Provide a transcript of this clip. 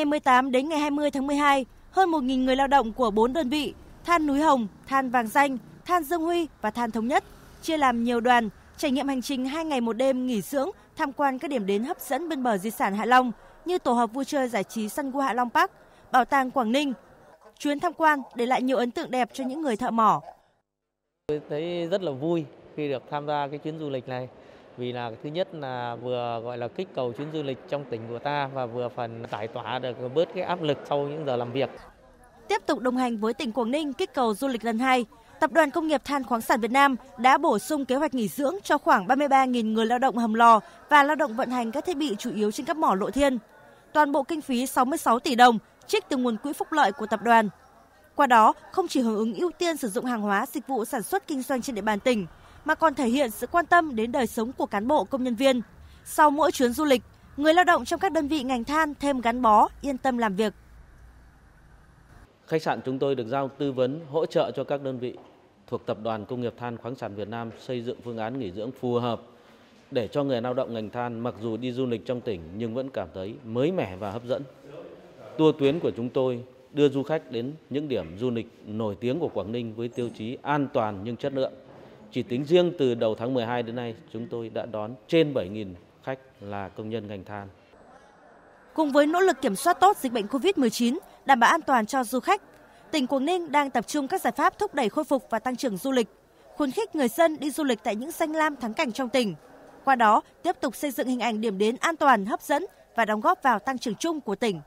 ngày 18 đến ngày 20 tháng 12, hơn 1.000 người lao động của 4 đơn vị Than Núi Hồng, Than Vàng Danh, Than Dương Huy và Than Thống Nhất chia làm nhiều đoàn trải nghiệm hành trình 2 ngày một đêm nghỉ dưỡng, tham quan các điểm đến hấp dẫn bên bờ di sản Hạ Long như tổ hợp vui chơi giải trí Sun World Hạ Long Park, Bảo tàng Quảng Ninh. Chuyến tham quan để lại nhiều ấn tượng đẹp cho những người thợ mỏ. Tôi thấy rất là vui khi được tham gia cái chuyến du lịch này vì là thứ nhất là vừa gọi là kích cầu chuyến du lịch trong tỉnh của ta và vừa phần giải tỏa được bớt cái áp lực sau những giờ làm việc. Tiếp tục đồng hành với tỉnh Quảng Ninh kích cầu du lịch lần 2, Tập đoàn Công nghiệp Than khoáng sản Việt Nam đã bổ sung kế hoạch nghỉ dưỡng cho khoảng 33.000 người lao động hầm lò và lao động vận hành các thiết bị chủ yếu trên các mỏ lộ thiên. Toàn bộ kinh phí 66 tỷ đồng trích từ nguồn quỹ phúc lợi của tập đoàn. Qua đó, không chỉ hưởng ứng ưu tiên sử dụng hàng hóa dịch vụ sản xuất kinh doanh trên địa bàn tỉnh, mà còn thể hiện sự quan tâm đến đời sống của cán bộ công nhân viên. Sau mỗi chuyến du lịch, người lao động trong các đơn vị ngành than thêm gắn bó, yên tâm làm việc. Khách sạn chúng tôi được giao tư vấn hỗ trợ cho các đơn vị thuộc Tập đoàn Công nghiệp Than khoáng sản Việt Nam xây dựng phương án nghỉ dưỡng phù hợp để cho người lao động ngành than mặc dù đi du lịch trong tỉnh nhưng vẫn cảm thấy mới mẻ và hấp dẫn. Tour tuyến của chúng tôi đưa du khách đến những điểm du lịch nổi tiếng của Quảng Ninh với tiêu chí an toàn nhưng chất lượng. Chỉ tính riêng từ đầu tháng 12 đến nay, chúng tôi đã đón trên 7.000 khách là công nhân ngành than. Cùng với nỗ lực kiểm soát tốt dịch bệnh COVID-19, đảm bảo an toàn cho du khách, tỉnh Quảng Ninh đang tập trung các giải pháp thúc đẩy khôi phục và tăng trưởng du lịch, khuyến khích người dân đi du lịch tại những danh lam thắng cảnh trong tỉnh. Qua đó, tiếp tục xây dựng hình ảnh điểm đến an toàn, hấp dẫn và đóng góp vào tăng trưởng chung của tỉnh.